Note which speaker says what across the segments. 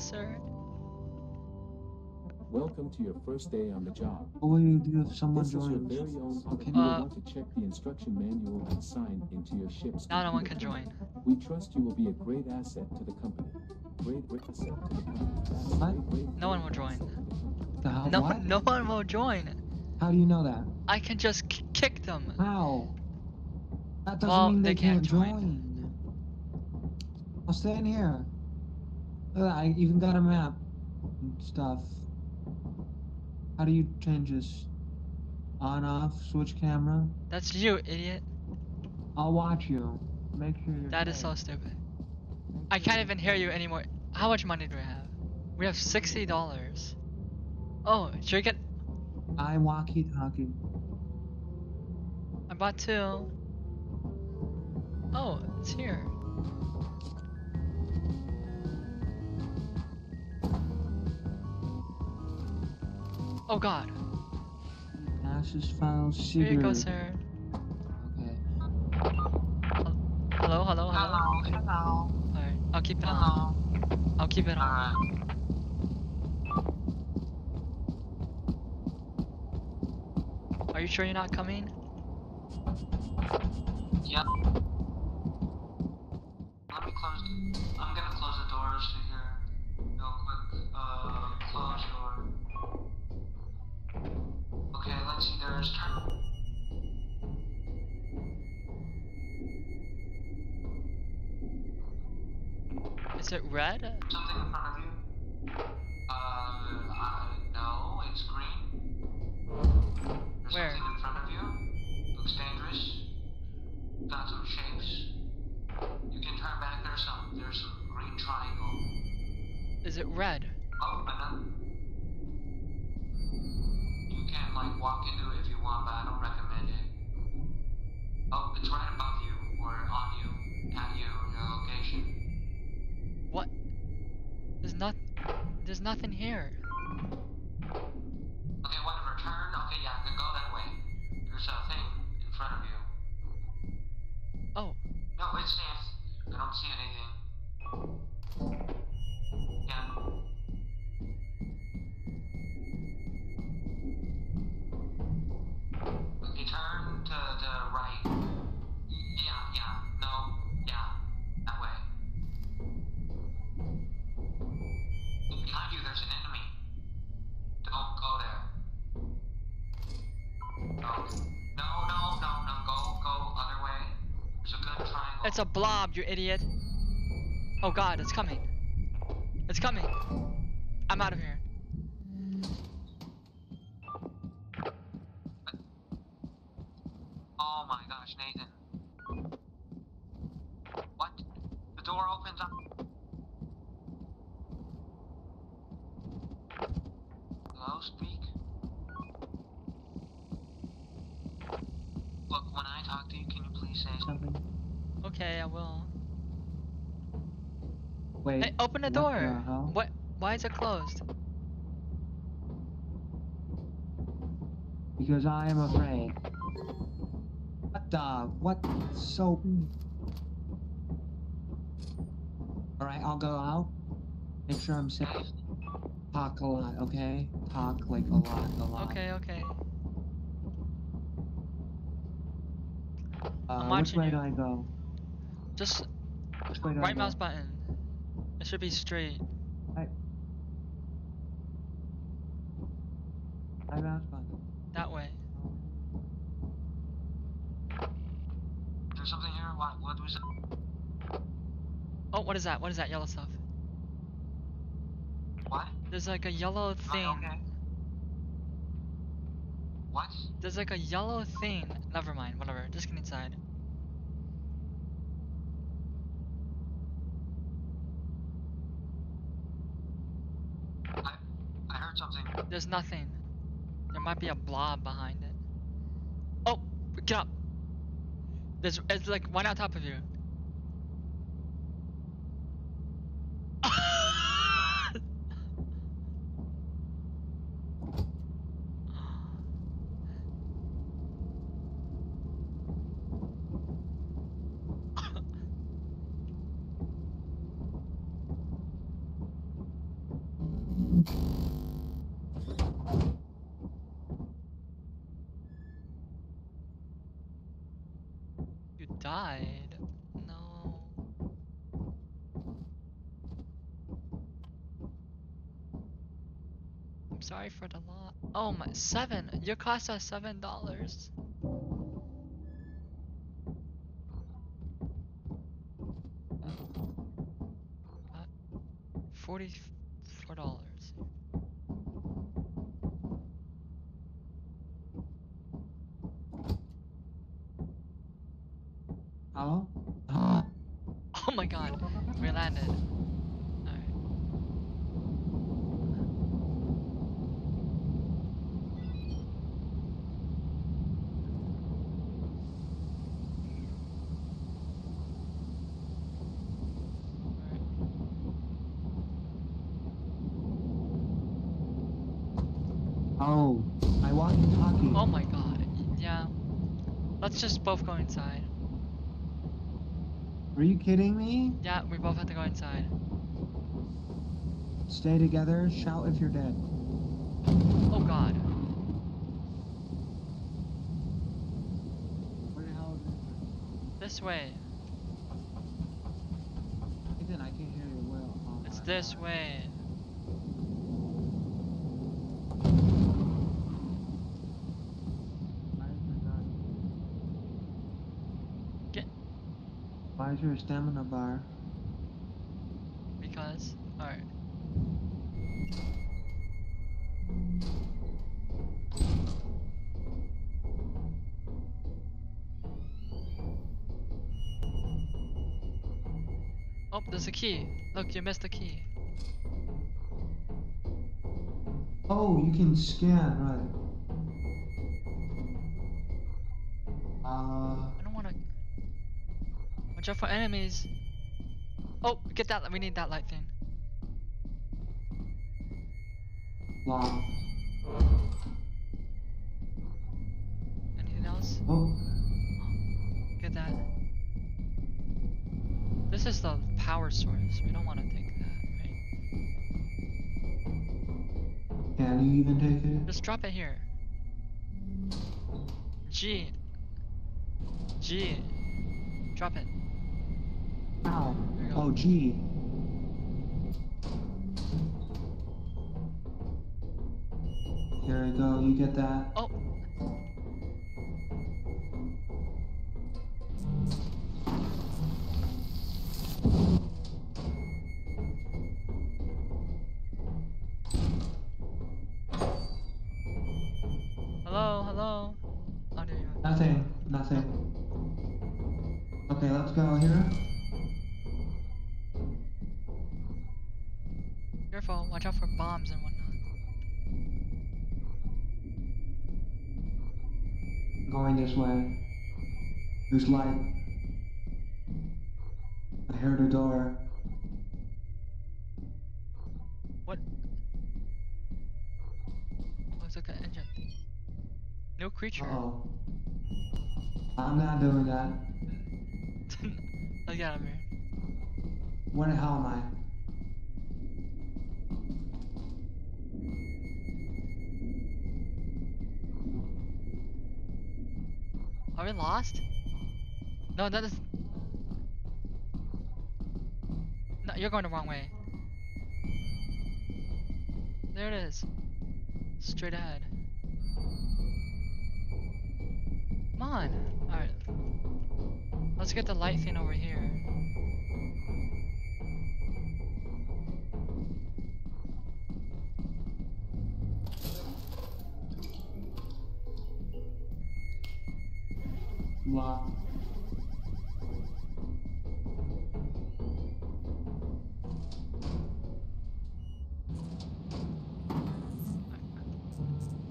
Speaker 1: closer.
Speaker 2: Welcome to your first day on the job.
Speaker 3: What will you do if someone
Speaker 2: This is your
Speaker 3: joins?
Speaker 2: very own.
Speaker 3: Okay.
Speaker 2: You
Speaker 1: Uh,
Speaker 2: want to check the instruction manual and sign into your ship's.
Speaker 1: Now no one can join.
Speaker 2: We trust you will be a great asset to the company. Great, great asset to the company.
Speaker 3: What?
Speaker 2: great, great
Speaker 1: No one will join.
Speaker 3: The hell?
Speaker 1: No,
Speaker 3: what?
Speaker 1: no one will join.
Speaker 3: How do you know that?
Speaker 1: I can just k- kick them.
Speaker 3: How? That doesn't
Speaker 1: Well,
Speaker 3: mean they,
Speaker 1: they can't
Speaker 3: can't,
Speaker 1: join.
Speaker 3: join. I'll stay in here. Look, I even got a map and stuff. How do you change this? On, off, switch camera?
Speaker 1: That's you, idiot.
Speaker 3: I'll watch you. Make sure you're
Speaker 1: That is so stupid.
Speaker 3: Make
Speaker 1: I can't even hear you anymore. How much money do we have? We have sixty dollars. Oh, should we get?
Speaker 3: I walkie talkie.
Speaker 1: I bought two. Oh, it's here. Oh God.
Speaker 3: Access file
Speaker 1: Here you go, sir.
Speaker 3: Okay.
Speaker 1: Hello, hello, hello.
Speaker 4: Hello, hello,
Speaker 1: Alright, I'll keep it on.
Speaker 4: hello.
Speaker 1: I'll keep it on.
Speaker 4: Alright.
Speaker 1: Are you sure you're not coming?
Speaker 4: Yep.
Speaker 1: Nothing here.
Speaker 4: Okay, whatever. Turn. Okay, yeah, then go that way. There's a thing in front of you.
Speaker 1: Oh,
Speaker 4: No, it stands. I don't see anything. Yeah. Okay, turn to the right. Yeah, yeah. No, yeah. That way. Behind you,
Speaker 1: it's a blob, you idiot. Oh God, it's coming. It's coming. I'm out of here.
Speaker 4: Oh my gosh, Nathan. What? The door opens up. Hello, speak. Look, when I talk to you, can you please say something?
Speaker 3: Something.
Speaker 1: Okay, I will.
Speaker 3: Wait.
Speaker 1: Hey, open the
Speaker 3: what
Speaker 1: door.
Speaker 3: the hell?
Speaker 1: What? Why is it closed?
Speaker 3: Because I am afraid. What the? What? So. Alright, I'll go out. Make sure I'm safe. Talk a lot, okay? Talk like a lot, a lot.
Speaker 1: Okay, okay.
Speaker 3: Uh,
Speaker 1: I'm
Speaker 3: which way
Speaker 1: you.
Speaker 3: do I go?
Speaker 1: Just
Speaker 3: Which way do I
Speaker 1: right mouse button. It should be straight.
Speaker 3: Right mouse button.
Speaker 1: That way.
Speaker 4: There's something here? What, what was it?
Speaker 1: Oh, what is that? What is that yellow stuff?
Speaker 4: What?
Speaker 1: There's like a yellow
Speaker 4: Oh,
Speaker 1: thing.
Speaker 4: okay. What?
Speaker 1: There's like a yellow thing. Never mind. Whatever. Just get inside.
Speaker 4: I, I heard something.
Speaker 1: There's nothing. There might be a blob behind it. Oh, get up. There's it's like one on top of you. died. No. I'm sorry for the lot. Oh my, seven. Your cost us seven dollars. Forty-four dollars.
Speaker 4: Oh? Uh,
Speaker 1: Oh my god, we landed. Alright.
Speaker 4: oh, my walkie-talkie.
Speaker 1: Oh my god, y- yeah. Let's just both go inside.
Speaker 4: Are you kidding me?
Speaker 1: Yeah, we both have to go inside.
Speaker 4: Stay together, shout if you're dead.
Speaker 1: Oh god.
Speaker 4: Where the hell is
Speaker 1: This way.
Speaker 4: Ethan, I can't hear you well. Oh
Speaker 1: It's this way.
Speaker 4: Why is there not-
Speaker 1: Get
Speaker 4: Why is there a stamina bar?
Speaker 1: because. Alright. Oh, there's a key. Look, you missed the key.
Speaker 4: Oh, you can scan, right.
Speaker 1: Watch out for enemies. Oh, get that. We need that light thing.
Speaker 4: lock.
Speaker 1: Anything else?
Speaker 4: Oh,
Speaker 1: Get that. This is the power source. We don't want to take that, right?
Speaker 4: can you even take it?
Speaker 1: Just drop it here. G. G. Drop it.
Speaker 4: Ow.
Speaker 1: There you go.
Speaker 4: Oh, gee. Here we go, you get that?
Speaker 1: Oh.
Speaker 4: Going this way. There's light. I heard a door.
Speaker 1: What? Looks like an engine. No creature.
Speaker 4: Uh oh. I'm not doing that.
Speaker 1: Let's get out here.
Speaker 4: Where the hell am I?
Speaker 1: Are we lost? No, that is. No, you're going the wrong way. There it is. Straight ahead. Come on. Alright. Let's get the light thing over here.
Speaker 4: Locked.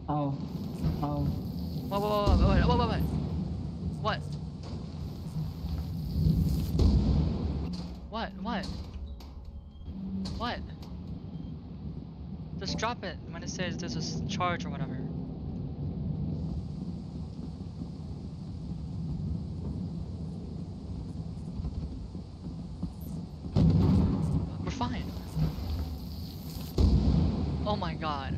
Speaker 4: Oh. Oh.
Speaker 1: Whoa, whoa, whoa, whoa, whoa, whoa. What? What? What? What? Just drop it when it says there's a charge or whatever. We're fine. Oh my god.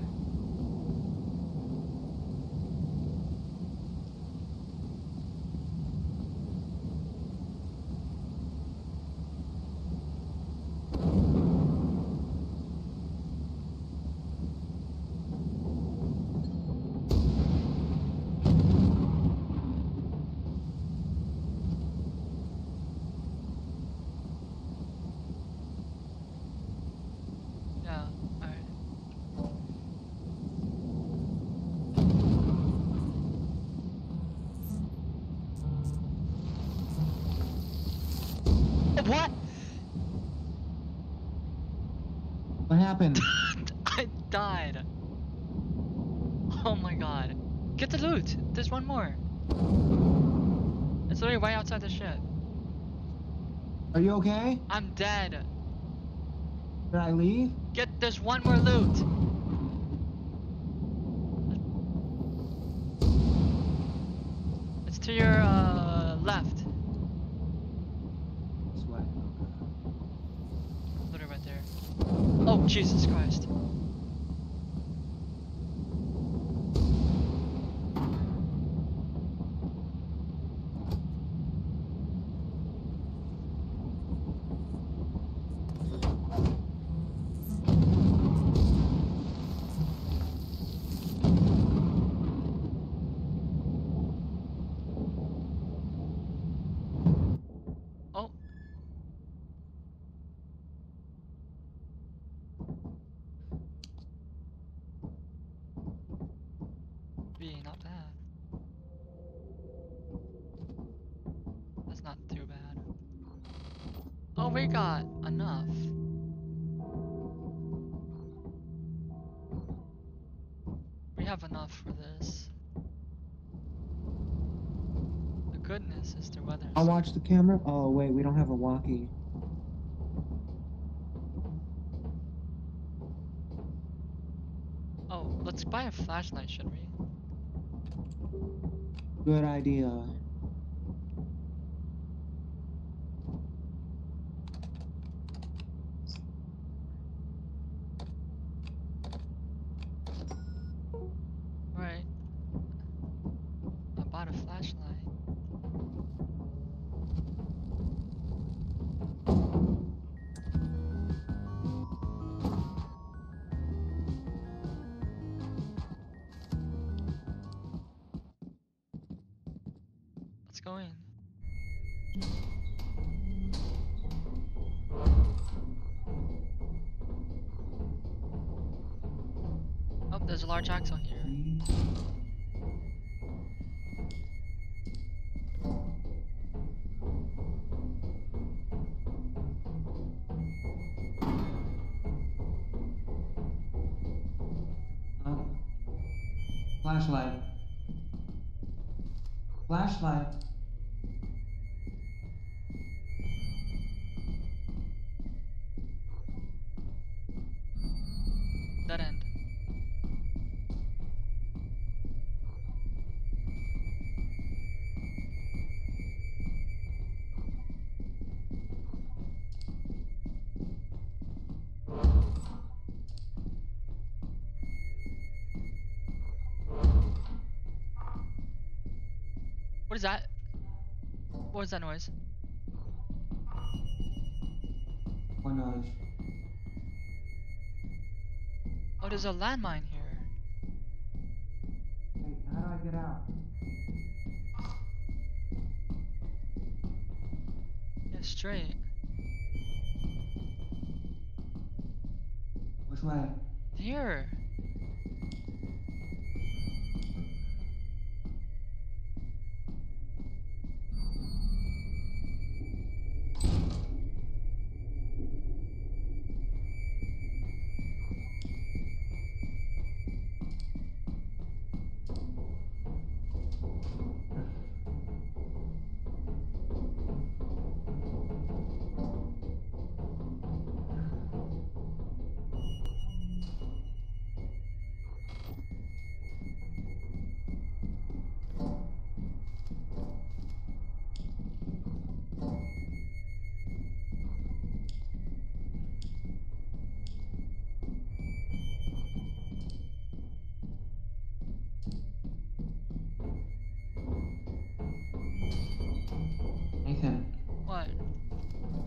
Speaker 1: What?
Speaker 4: What happened?
Speaker 1: I died. Oh my god. Get the loot. There's one more. It's literally right outside the ship.
Speaker 4: Are you okay?
Speaker 1: I'm dead.
Speaker 4: Did I leave?
Speaker 1: Get there's one more loot. It's to your uh, left.
Speaker 4: This way.
Speaker 1: Literally right there. Oh Jesus Christ. Have enough for this. The goodness is the weather.
Speaker 4: I'll watch the camera. Oh wait, we don't have a walkie.
Speaker 1: Oh, let's buy a flashlight, should we?
Speaker 4: Good idea.
Speaker 1: There's a large axe on here.
Speaker 4: Oh. Flashlight. Flashlight.
Speaker 1: What is that? What was that noise?
Speaker 4: What noise?
Speaker 1: Oh, there's a landmine here.
Speaker 4: Hey, how do I get out?
Speaker 1: Yeah, straight.
Speaker 4: Which way?
Speaker 1: Here.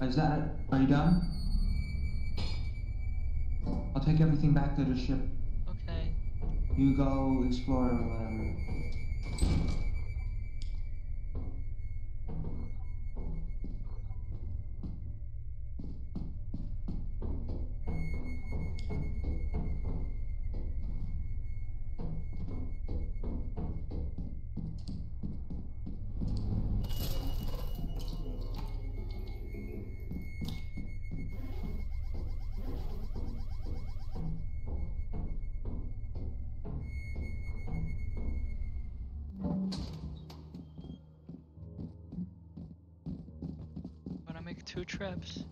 Speaker 4: Is that? Are you done? I'll take everything back to the ship.
Speaker 1: Okay.
Speaker 4: You go explore or whatever.
Speaker 1: Two trips.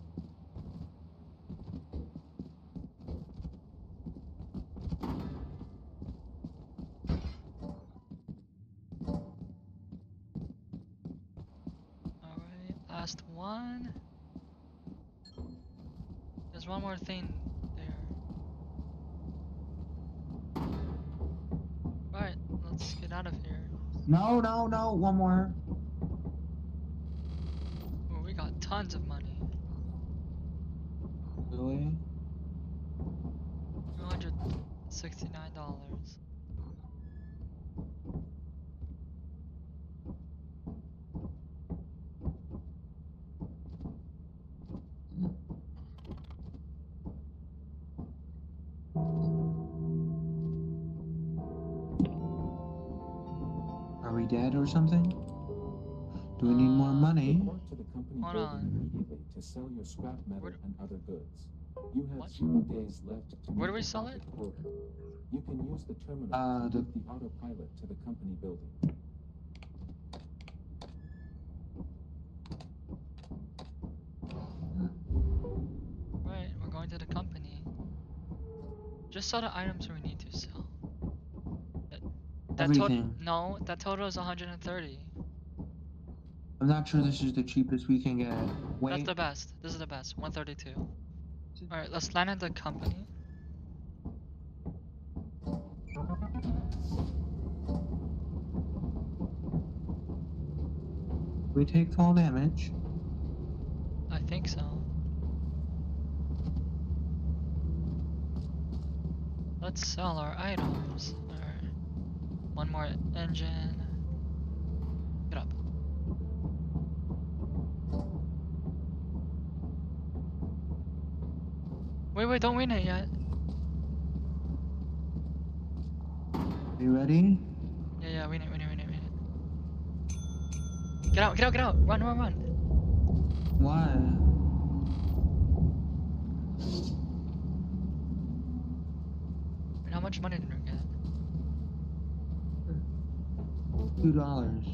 Speaker 1: Alright, last one. There's one more thing there. Right, let's get out of here.
Speaker 4: No, no, no. One more.
Speaker 1: Ooh, we got tons of money.
Speaker 4: Really?
Speaker 1: Two hundred sixty-nine dollars.
Speaker 4: Are we dead or something? Do we need more
Speaker 1: Uh,
Speaker 4: money?
Speaker 2: Report to the company
Speaker 1: Hold
Speaker 2: building
Speaker 1: on.
Speaker 2: immediately to sell your scrap metal
Speaker 1: Where-
Speaker 2: and other goods. You have
Speaker 1: What?
Speaker 2: zero days left to
Speaker 1: Where do we sell it?
Speaker 2: quota. You can use the terminal
Speaker 4: Uh,
Speaker 2: to
Speaker 4: the-
Speaker 2: route the autopilot to the company building.
Speaker 1: Right, we're going to the company. Just sell the items we need to sell. That, that
Speaker 4: Everything.
Speaker 1: no, that total is 130.
Speaker 4: I'm not sure this is the cheapest we can get. Wait.
Speaker 1: That's the best. This is the best. 132. Alright, let's land at the company.
Speaker 4: We take fall damage.
Speaker 1: I think so. Let's sell our items. One more engine. Get up. Wait, wait, don't win it yet.
Speaker 4: Are you ready?
Speaker 1: Yeah, yeah, win it, win it, win it, win it. Get out, get out, get out! Run, run, run!
Speaker 4: What? Two dollars.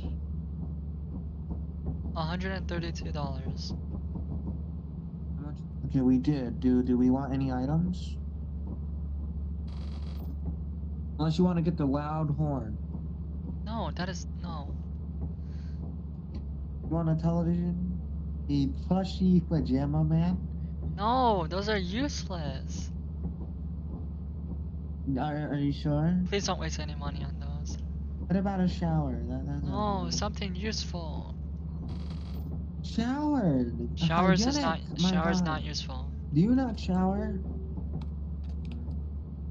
Speaker 1: $132.
Speaker 4: Okay, we did. Do do we want any items? Unless you want to get the loud horn.
Speaker 1: No, that is no.
Speaker 4: You want a television? A plushy pajama man?
Speaker 1: No, those are useless.
Speaker 4: Are, are you sure?
Speaker 1: Please don't waste any money on those.
Speaker 4: What about a shower? That, that's
Speaker 1: No, something useful.
Speaker 4: Shower.
Speaker 1: Showers is not.
Speaker 4: Hygienic, my
Speaker 1: Showers
Speaker 4: God.
Speaker 1: not useful.
Speaker 4: Do you not shower?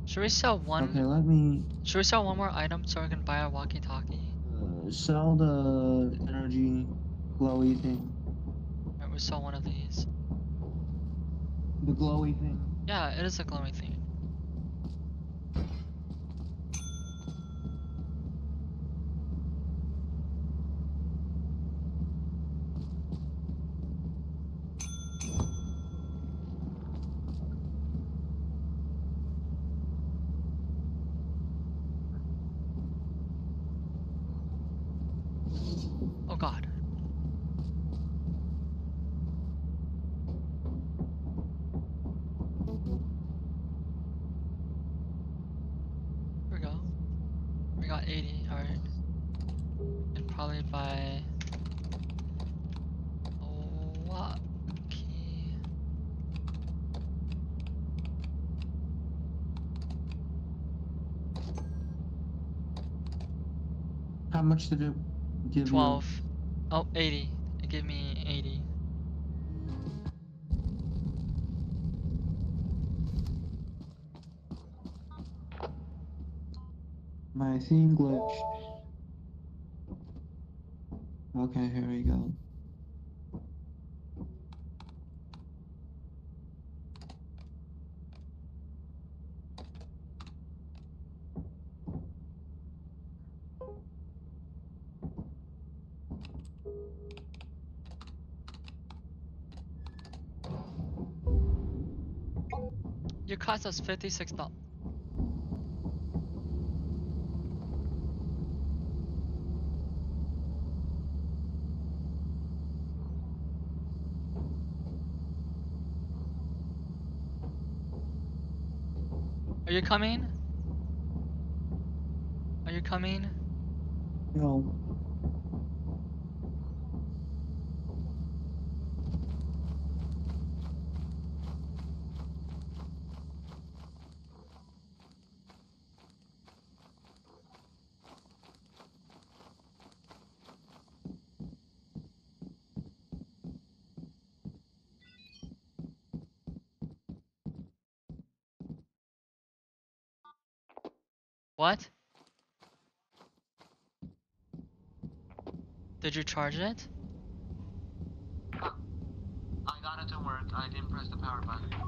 Speaker 1: Should we sell one?
Speaker 4: Okay, let me
Speaker 1: Should we sell one more item so we can buy a walkie-talkie?
Speaker 4: uh, sell the energy glowy thing.
Speaker 1: Alright, we sell one of these.
Speaker 4: The glowy thing.
Speaker 1: Yeah, it is a glowing thing. Oh god. Here we go. We got 80, alright. And probably buy a.
Speaker 4: How much did it give
Speaker 1: 12. Oh, 80. It gave me 80.
Speaker 4: My thing glitched. Okay, here we go.
Speaker 1: says 56 knots. Are you coming? Are you coming?
Speaker 3: No.
Speaker 1: What? Did you charge it?
Speaker 4: I got it to work. I didn't press the power button.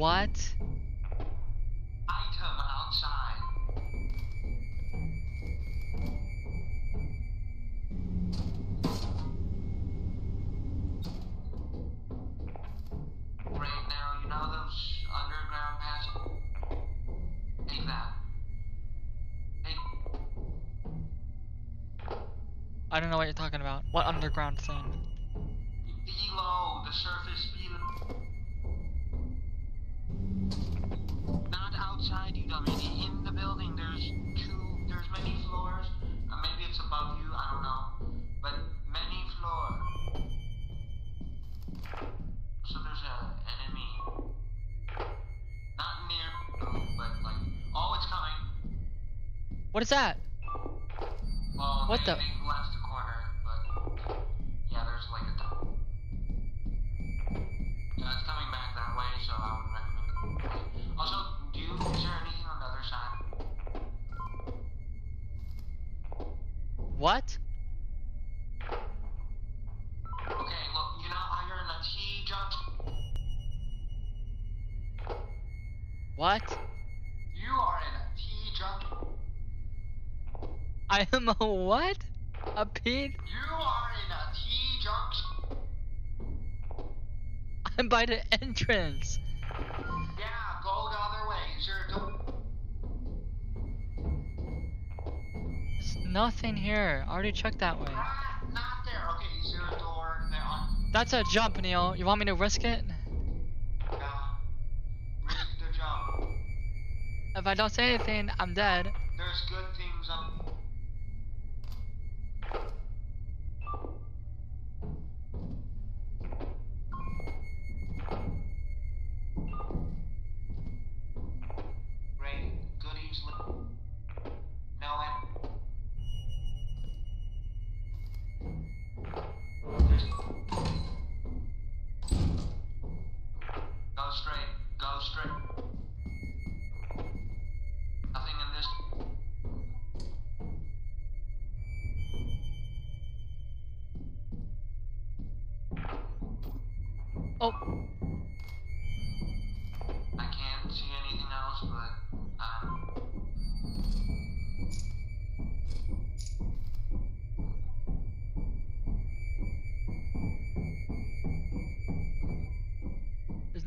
Speaker 1: What?
Speaker 4: Item outside. Right now, you know those underground passages? Take that. Take.
Speaker 1: I don't know what you're talking about. What underground thing? What is that?
Speaker 4: Well,
Speaker 1: What the-
Speaker 4: they the a
Speaker 1: what?
Speaker 4: A
Speaker 1: pig?
Speaker 4: You are in a T junction.
Speaker 1: I'm by the entrance.
Speaker 4: Yeah, go the other way. Is there a door?
Speaker 1: There's nothing here. I already checked that way.
Speaker 4: Ah, not there. Okay, is there a door there on?
Speaker 1: That's a jump, Neil. You want me to risk it?
Speaker 4: Yeah. Risk the jump.
Speaker 1: If I don't say anything, I'm dead.
Speaker 4: There's good things up.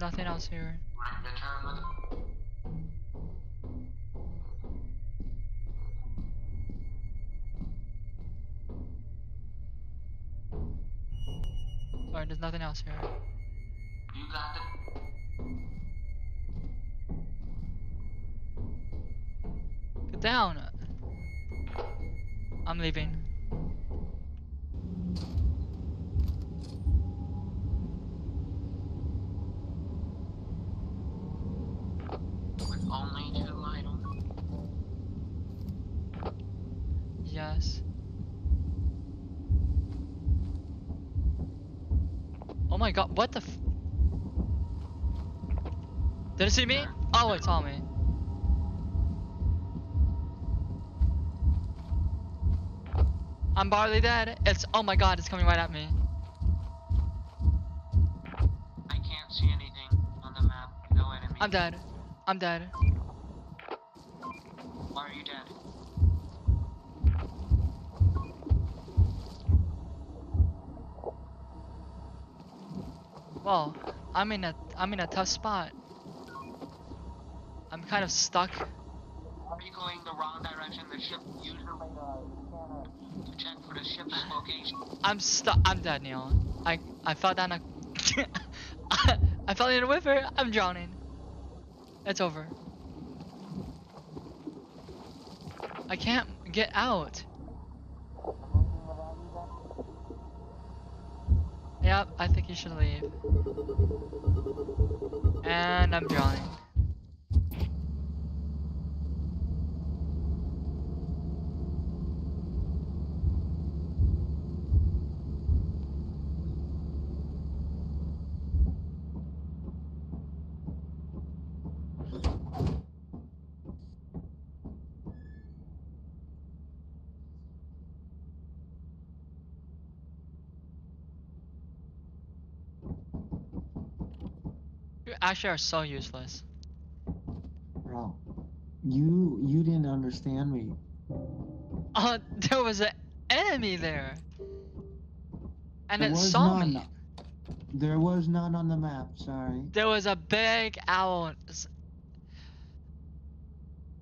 Speaker 4: Nothing else
Speaker 1: here.
Speaker 4: right return with.
Speaker 1: Alright, there's nothing else here.
Speaker 4: You got.
Speaker 1: Get down! I'm leaving.
Speaker 4: With only two items.
Speaker 1: Yes. Oh my god, what the f- Did it see me? Oh, it saw me. I'm barely dead. It's, oh my god, it's coming right at me.
Speaker 4: I can't see anything on the map. No enemy.
Speaker 1: I'm dead. I'm dead.
Speaker 4: Why are you dead?
Speaker 1: Well, I'm in a, I'm in a tough spot. I'm kind of stuck.
Speaker 4: Are you going the wrong direction? The ship usually uh, to check for the ship's location.
Speaker 1: I'm stuck. I'm dead, Neil. I I fell down a. I fell in a river. I'm drowning. It's over. I can't get out. Yep, I think you should leave. And I'm drowning. You are so useless.
Speaker 3: Bro, you you didn't understand me.
Speaker 1: Oh, there was an enemy there. And
Speaker 3: There
Speaker 1: it saw
Speaker 3: none.
Speaker 1: me.
Speaker 3: There was none on the map. Sorry.
Speaker 1: There was a big owl.